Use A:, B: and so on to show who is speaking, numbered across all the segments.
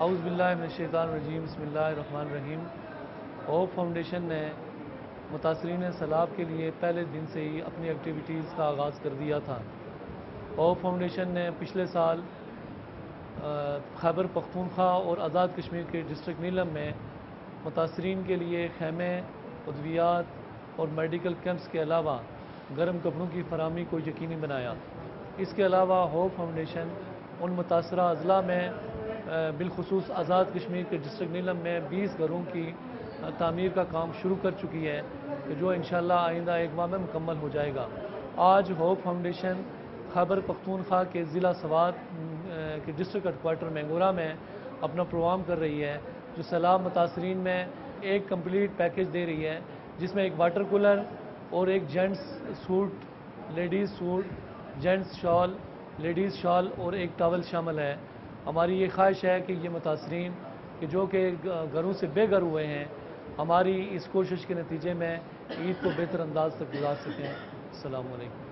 A: اعوذ باللہ من الشیطان الرجیم، بسم اللہ الرحمن الرحیم۔ ہوپ فاؤنڈیشن نے متاثرین سیلاب کے لیے پہلے دن سے ہی اپنی ایکٹیویٹیز کا آغاز کر دیا تھا۔ ہوپ فاؤنڈیشن نے پچھلے سال خیبر پختونخوا اور آزاد کشمیر کے ڈسٹرکٹ نیلم میں متاثرین کے لیے خیمے، ادویات اور میڈیکل کیمپس کے علاوہ گرم کپڑوں کی فراہمی کو یقینی بنایا۔ اس کے علاوہ ہوپ فاؤنڈیشن ان متاثرہ اضلاع میں بالخصوص آزاد کشمیر کے ڈسٹرکٹ نیلم میں بیس گھروں کی تعمیر کا کام شروع کر چکی ہے جو انشاءاللہ آئندہ ایک ماہ میں مکمل ہو جائے گا۔ آج ہوپ فاؤنڈیشن خیبر پختونخوا کے ضلع سوات کے ڈسٹرکٹ ہیڈ کوارٹر مینگورا میں اپنا پروگرام کر رہی ہے، جو سیلاب متاثرین میں ایک کمپلیٹ پیکج دے رہی ہے، جس میں ایک واٹر کولر اور ایک gents suit, ladies suit, gents شال، لیڈیز شال اور ایک ٹاول شامل ہے۔ ہماری یہ خواہش ہے کہ یہ متاثرین کہ جو کہ گھروں سے بے گھر ہوئے ہیں، ہماری اس کوشش کے نتیجے میں عید کو بہتر انداز تک گزار سکیں۔ السلام علیکم۔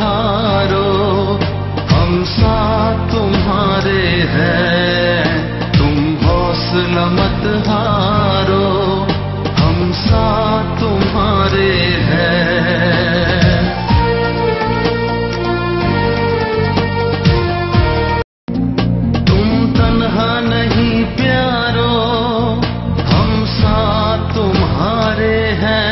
B: ہارو ہم ساتھ تمہارے ہیں۔ تم حوصلہ مت ہارو، ہم ساتھ تمہارے ہیں۔ تم تنہا نہیں پیارو، ہم ساتھ تمہارے ہیں۔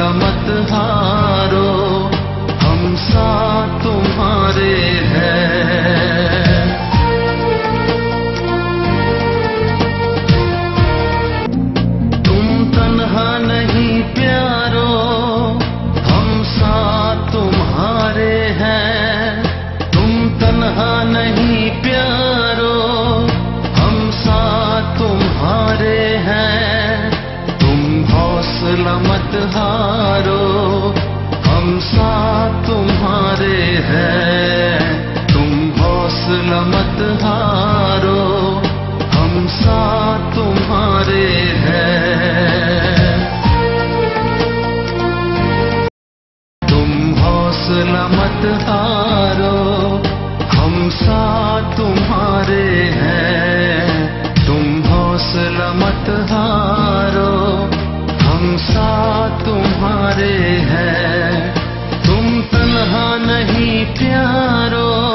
B: حوصلہ ہیں تم حوصلہ مت ہارو، ہم ساتھ تمہارے ہیں تم حوصلہ مت ہارو، ہم ساتھ تمہارے ہیں تم حوصلہ مت ہارو، ہم ساتھ تمہارے ہیں رہا نہیں پیارو